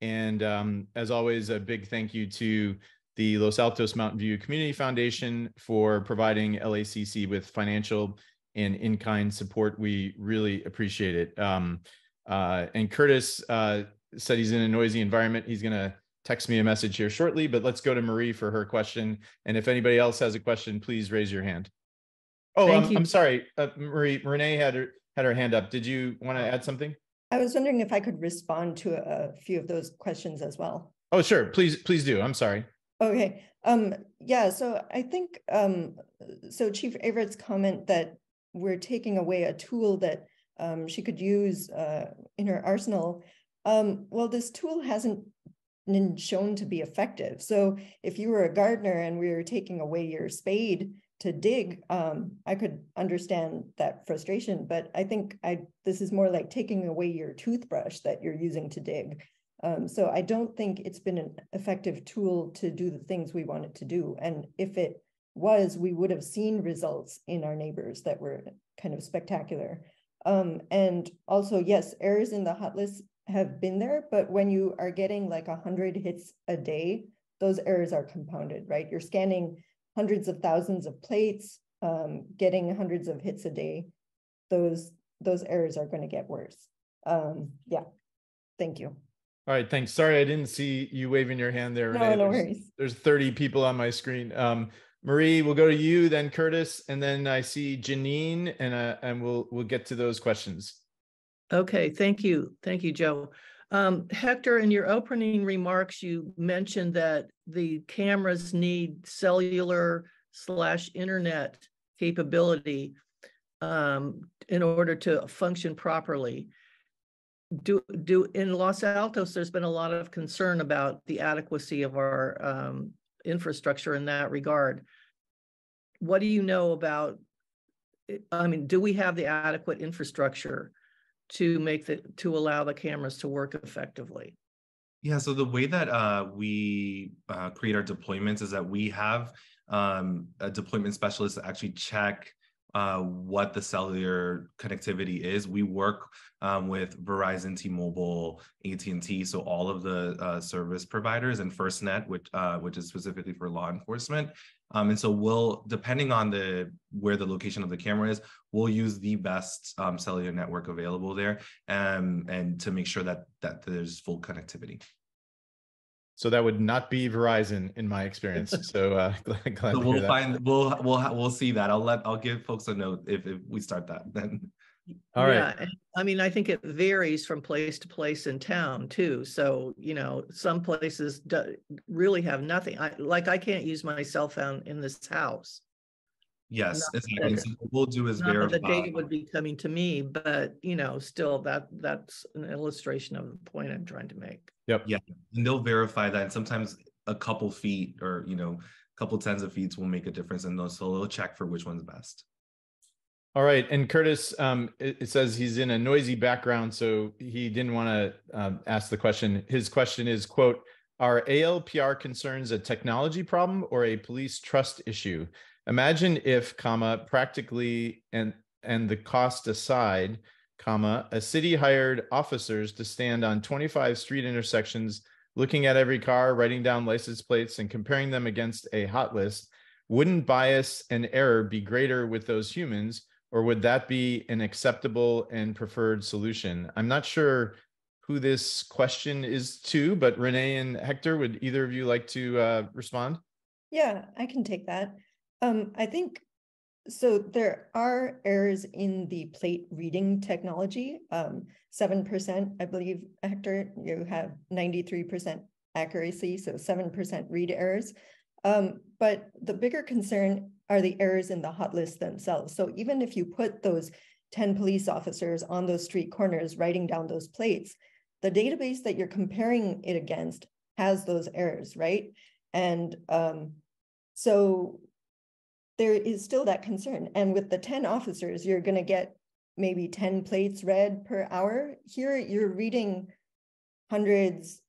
And um, as always, a big thank you to the Los Altos Mountain View Community Foundation for providing LACC with financial and in-kind support. We really appreciate it. Um, uh, and Curtis uh, said he's in a noisy environment. He's going to text me a message here shortly, but let's go to Marie for her question. And if anybody else has a question, please raise your hand. Oh, I'm, I'm, sorry, uh, Marie, Renee had her, had her hand up. Did you want to add something? I was wondering if I could respond to a, few of those questions as well. Oh, sure. Please, please do. I'm sorry. Okay. Um, yeah, so I think, um, so Chief Averett's comment that we're taking away a tool that um, she could use uh, in her arsenal. Um, well, this tool hasn't been shown to be effective. So if you were a gardener and we were taking away your spade to dig, um, I could understand that frustration. But I think I this is more like taking away your toothbrush that you're using to dig. Um, so I don't think it's been an effective tool to do the things we want it to do. And if it was, we would have seen results in our neighbors that were kind of spectacular. Um, and also, yes, errors in the hot list have been there, but when you are getting like a hundred hits a day, those errors are compounded, right? You're scanning hundreds of thousands of plates, um, getting hundreds of hits a day. Those those errors are going to get worse. Um, yeah, thank you. All right, thanks. Sorry, I didn't see you waving your hand there. No, Renee. no there's, worries. There's 30 people on my screen. Um, Marie, we'll go to you, then Curtis, and then I see Janine, and uh, and we'll we'll get to those questions. Okay, thank you. Thank you, Joe. Um, Hector, in your opening remarks, you mentioned that the cameras need cellular slash internet capability um, in order to function properly. Do, do, in Los Altos, there's been a lot of concern about the adequacy of our um, infrastructure in that regard. What do you know about, I mean, do we have the adequate infrastructure to make the, to allow the cameras to work effectively? Yeah, so the way that uh, we uh, create our deployments is that we have um, a deployment specialist actually check uh, what the cellular connectivity is. We work um, with Verizon, T-Mobile, AT&T, so all of the uh, service providers and FirstNet, which uh, which is specifically for law enforcement. Um, and so we'll, depending on the where the location of the camera is, we'll use the best um, cellular network available there, and um, and to make sure that that there's full connectivity. So that would not be Verizon in my experience. So uh, glad, glad So to we'll hear that. find we'll we'll we'll see that. I'll let I'll give folks a note if if we start that then. All right. Yeah, I mean, I think it varies from place to place in town too. So, you know, some places do, really have nothing. I like I can't use my cell phone in this house. Yes, Not exactly. So what we'll do is Not that verify. the data would be coming to me, but you know, still that that's an illustration of the point I'm trying to make. Yep. Yeah, and they'll verify that. And sometimes a couple feet or you know, a couple tens of feet will make a difference in those. So they'll check for which one's best. All right. And Curtis, um, it, it says he's in a noisy background, so he didn't want to um, ask the question. His question is, quote, are ALPR concerns a technology problem or a police trust issue? Imagine if, comma, practically and and the cost aside, comma, a city hired officers to stand on 25 street intersections, looking at every car, writing down license plates, and comparing them against a hot list. Wouldn't bias and error be greater with those humans, or would that be an acceptable and preferred solution? I'm not sure who this question is to, but Renee and Hector, would either of you like to uh, respond? Yeah, I can take that. Um, I think so. There are errors in the plate reading technology. Um, seven percent, I believe, Hector, you have ninety-three percent accuracy, so seven percent read errors. Um, but the bigger concern are the errors in the hot list themselves. So even if you put those 10 police officers on those street corners writing down those plates, the database that you're comparing it against has those errors, right? And um, so there is still that concern. And with the 10 officers, you're going to get maybe 10 plates read per hour. Here, you're reading hundreds,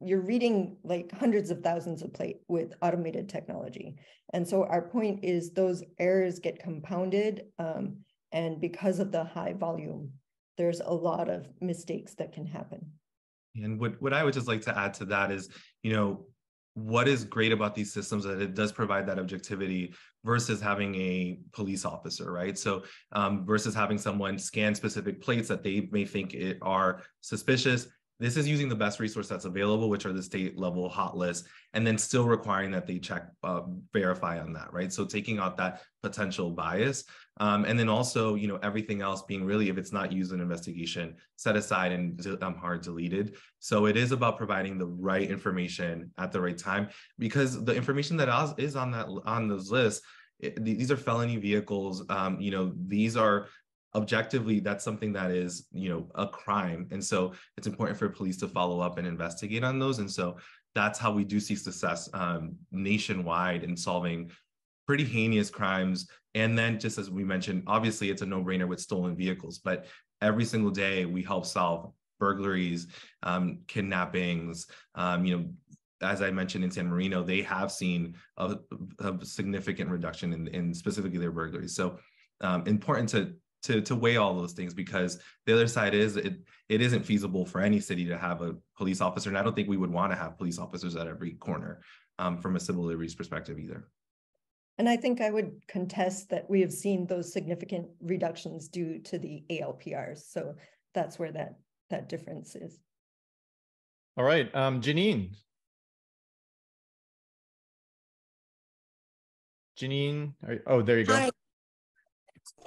you're reading like hundreds of thousands of plate with automated technology. And so our point is those errors get compounded. Um, and because of the high volume, there's a lot of mistakes that can happen. And what, what I would just like to add to that is, you know, what is great about these systems that it does provide that objectivity versus having a police officer, right? So um, versus having someone scan specific plates that they may think it are suspicious. This is using the best resource that's available, which are the state level hot lists, and then still requiring that they check, uh, verify on that, right? So taking out that potential bias. Um, and then also, you know, everything else being really, if it's not used in investigation, set aside and um, hard deleted. So it is about providing the right information at the right time because the information that is on that on those lists, it, these are felony vehicles. Um, you know, these are objectively that's something that is you know a crime. And so it's important for police to follow up and investigate on those. And so that's how we do see success um, nationwide in solving pretty heinous crimes. And then just as we mentioned obviously it's a no-brainer with stolen vehicles but every single day we help solve burglaries, um, kidnappings, um, you know, as I mentioned in San Marino, they have seen a, a significant reduction in, in specifically their burglaries. So um, important to to to weigh all those things because the other side is it it isn't feasible for any city to have a police officer, and I don't think we would want to have police officers at every corner um, from a civil liberties perspective either. And I think I would contest that we have seen those significant reductions due to the ALPRs. So that's where that that difference is. All right, um, Janine. Janine, are, oh, there you go. Hi.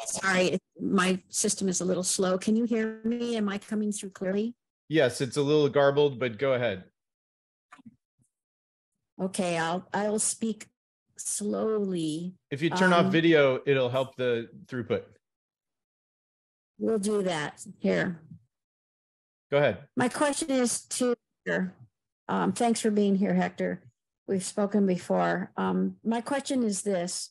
Sorry, my system is a little slow. Can you hear me? Am I coming through clearly? Yes, it's a little garbled, but go ahead. Okay, I'll I'll speak slowly. If you turn Um, off video, it'll help the throughput. We'll do that here. Go ahead. My question is to, um, thanks for being here, Hector. We've spoken before. Um, my question is this,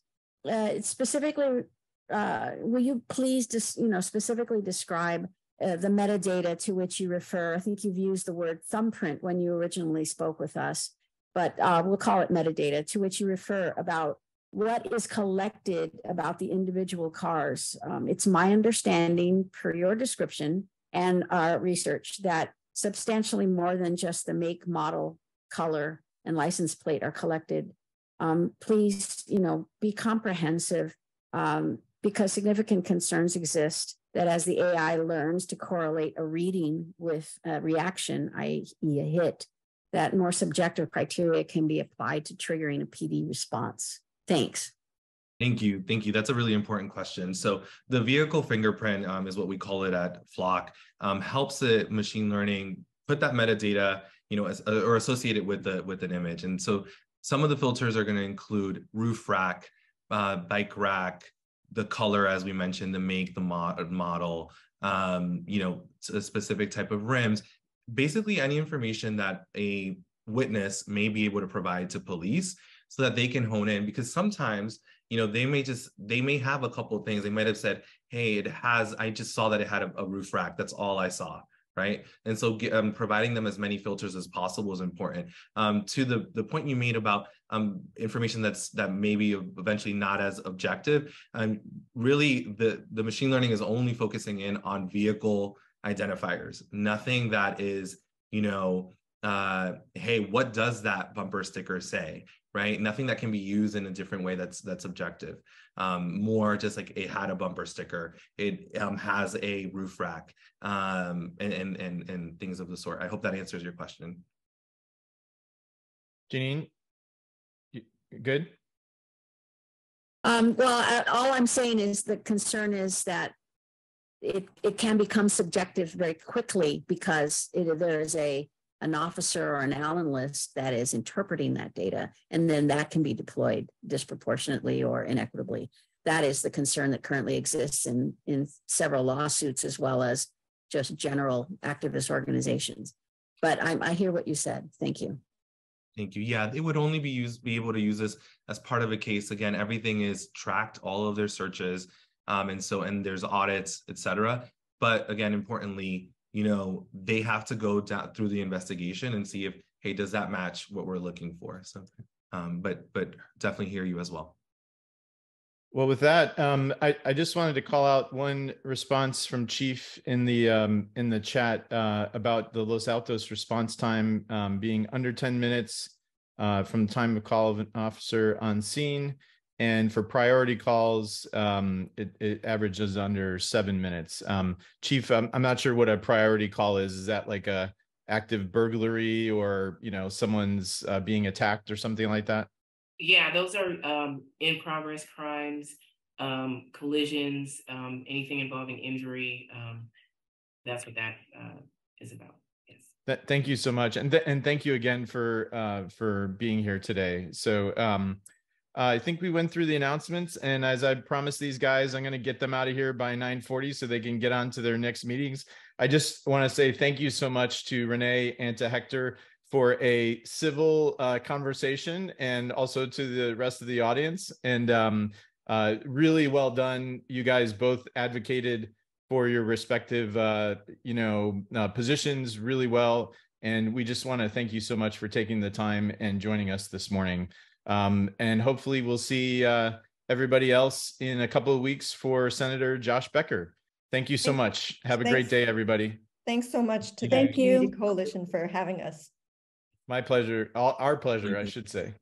uh, specifically, uh, will you please just, you know, specifically describe uh, the metadata to which you refer? I think you've used the word thumbprint when you originally spoke with us, but uh, we'll call it metadata to which you refer about what is collected about the individual cars. Um, it's my understanding, per your description, and our research that substantially more than just the make, model, color, and license plate are collected. Um, please, you know, be comprehensive um, because significant concerns exist that as the AI learns to correlate a reading with a reaction, i.e. a hit, that more subjective criteria can be applied to triggering a PD response. Thanks. Thank you. Thank you. That's a really important question. So the vehicle fingerprint um, is what we call it at Flock, um, helps the machine learning put that metadata, you know, as, uh, or associate it with the with an image. And so some of the filters are going to include roof rack, uh, bike rack, the color, as we mentioned, the make, the mod, model, um, you know, a specific type of rims. Basically, any information that a witness may be able to provide to police so that they can hone in because sometimes you know they may just they may have a couple of things. They might have said hey it has i just saw that it had a, a roof rack. That's all i saw right? And so um, providing them as many filters as possible is important. Um, to the the point you made about um, information that's that maybe eventually not as objective and um, really the the machine learning is only focusing in on vehicle identifiers. Nothing that is you know uh, hey what does that bumper sticker say right? Nothing that can be used in a different way that's that's objective. Um, more just like it had a bumper sticker, it um, has a roof rack, um, and, and and and things of the sort. I hope that answers your question. Janine, good. Um, well, all I'm saying is the concern is that it it can become subjective very quickly because it, there is a an officer or an analyst that is interpreting that data, and then that can be deployed disproportionately or inequitably. That is the concern that currently exists in, in several lawsuits as well as just general activist organizations. But I, I hear what you said. Thank you. Thank you. Yeah, they would only be used be able to use this as part of a case. Again, everything is tracked, all of their searches, um, and so and there's audits, et cetera. But again, importantly, you know, they have to go down through the investigation and see if, hey, does that match what we're looking for? So, um, but but definitely hear you as well. Well, with that, um, I, I just wanted to call out one response from Chief in the um, in the chat uh, about the Los Altos response time um, being under 10 minutes uh, from the time of call of an officer on scene. And for priority calls, um, it, it, averages under seven minutes. Um, Chief, I'm, I'm not sure what a priority call is. Is that like a active burglary or you know someone's uh, being attacked or something like that? Yeah, those are um, in progress crimes, um, collisions, um, anything involving injury. Um, that's what that uh, is about. Yes. thank you so much, and th- and thank you again for uh, for being here today. So. Uh, I think we went through the announcements, and as I promised these guys, I'm going to get them out of here by 9:40 so they can get on to their next meetings. I just want to say thank you so much to Renee and to Hector for a civil uh, conversation, and also to the rest of the audience. And um, uh, really well done. You guys both advocated for your respective, uh, you know, uh, positions really well. And we just want to thank you so much for taking the time and joining us this morning. Um, and hopefully we'll see uh, everybody else in a couple of weeks for Senator Josh Becker. Thank you so much. Have a great day, everybody. Thanks so much to the Thank you. Community Coalition for having us. My pleasure. All, our pleasure, I should say.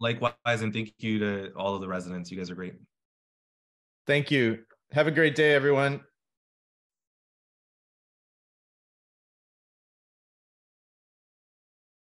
Likewise, and thank you to all of the residents. You guys are great. Thank you. Have a great day, everyone.